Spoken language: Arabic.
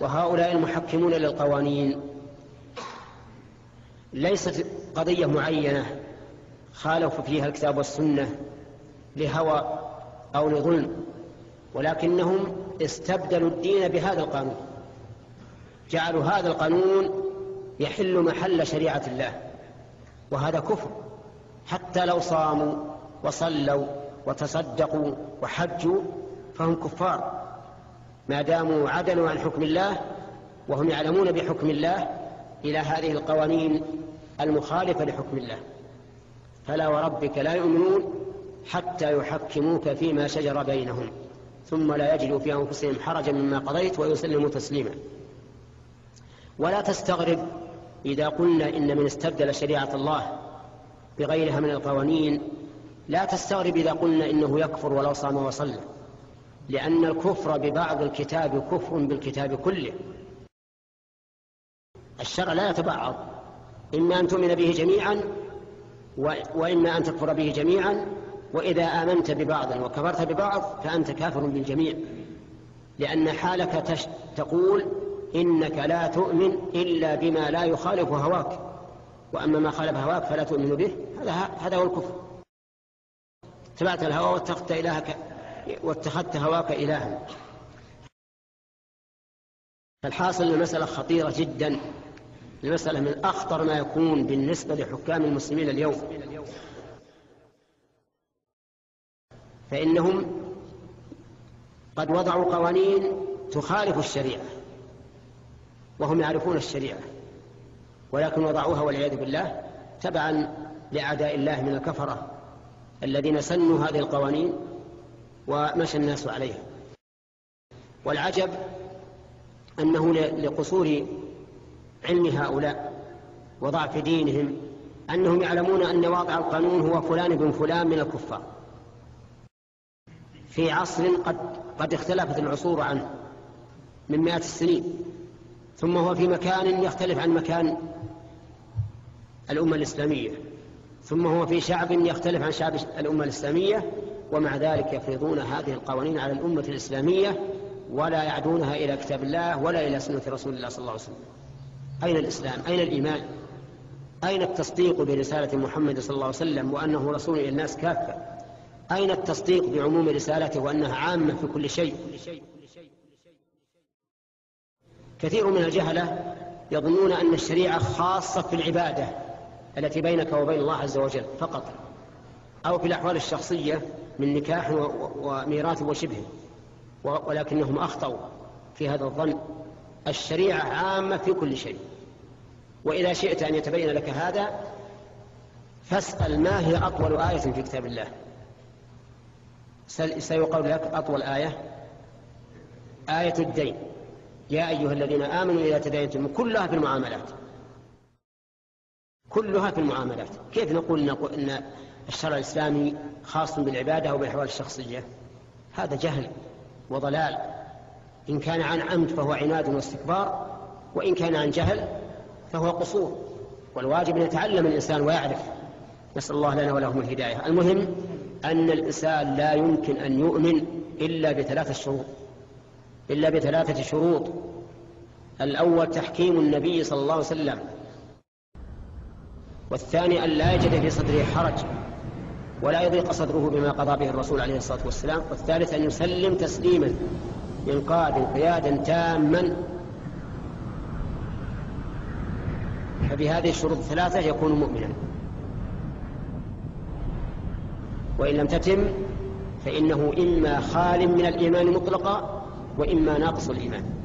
وهؤلاء المحكمون للقوانين. ليست قضية معينة خالف فيها الكتاب والسنة لهوى أو لظلم ولكنهم استبدلوا الدين بهذا القانون. جعلوا هذا القانون يحل محل شريعة الله وهذا كفر. حتى لو صاموا وصلوا وتصدقوا وحجوا فهم كفار. ما داموا عدلوا عن حكم الله وهم يعلمون بحكم الله إلى هذه القوانين المخالفة لحكم الله. فلا وربك لا يؤمنون حتى يحكموك فيما شجر بينهم ثم لا يجدوا في أنفسهم حرجا مما قضيت ويسلموا تسليما. ولا تستغرب إذا قلنا إن من استبدل شريعة الله بغيرها من القوانين. لا تستغرب إذا قلنا إنه يكفر ولو صام وصلى. لأن الكفر ببعض الكتاب كفر بالكتاب كله. الشرع لا يتبعض. إما أن تؤمن به جميعا وإما أن تكفر به جميعا. وإذا آمنت ببعض وكفرت ببعض فأنت كافر بالجميع. لأن حالك تقول إنك لا تؤمن إلا بما لا يخالف هواك. وأما ما خالف هواك فلا تؤمن به. هذا هذا هو الكفر. اتبعت الهوى واتخذت إلهك. واتخذت هواك إلها. فالحاصل المسألة خطيرة جدا. المسألة من أخطر ما يكون بالنسبة لحكام المسلمين اليوم. فإنهم قد وضعوا قوانين تخالف الشريعة وهم يعرفون الشريعة ولكن وضعوها والعياذ بالله تبعا لأعداء الله من الكفرة الذين سنوا هذه القوانين ومشى الناس عليها. والعجب أنه لقصور علم هؤلاء وضعف دينهم أنهم يعلمون أن واضع القانون هو فلان بن فلان من الكفار. في عصر قد قد اختلفت العصور عنه من مئات السنين. ثم هو في مكان يختلف عن مكان الأمة الإسلامية. ثم هو في شعب يختلف عن شعب الأمة الإسلامية. ومع ذلك يفرضون هذه القوانين على الأمة الإسلامية ولا يعدونها إلى كتاب الله ولا إلى سنة رسول الله صلى الله عليه وسلم. أين الإسلام؟ أين الإيمان؟ أين التصديق برسالة محمد صلى الله عليه وسلم وأنه رسول إلى الناس كافة؟ أين التصديق بعموم رسالته وأنها عامة في كل شيء؟ كثير من الجهلة يظنون أن الشريعة خاصة في العبادة التي بينك وبين الله عز وجل فقط أو في الأحوال الشخصية من نكاح وميراث وشبه ولكنهم أخطأوا في هذا الظن. الشريعة عامة في كل شيء. وإذا شئت أن يتبين لك هذا فاسأل ما هي أطول آية في كتاب الله. سيقول لك أطول آية. آية الدين. يا أيها الذين آمنوا إذا تداينتم كلها في المعاملات. كلها في المعاملات. كيف نقول أن الشرع الإسلامي خاص بالعبادة أو بالأحوال الشخصية. هذا جهل وضلال. إن كان عن عمد فهو عناد واستكبار وإن كان عن جهل فهو قصور. والواجب أن يتعلم الإنسان ويعرف. نسأل الله لنا ولهم الهداية. المهم أن الإنسان لا يمكن أن يؤمن إلا بثلاثة شروط. إلا بثلاثة شروط. الأول تحكيم النبي صلى الله عليه وسلم. والثاني أن لا يجد في صدره حرج. ولا يضيق صدره بما قضى به الرسول عليه الصلاة والسلام. والثالث أن يسلم تسليما إنقاذ انقيادا تاما. فبهذه الشروط الثلاثة يكون مؤمنا. وإن لم تتم فإنه إما خال من الإيمان مطلقا وإما ناقص الإيمان.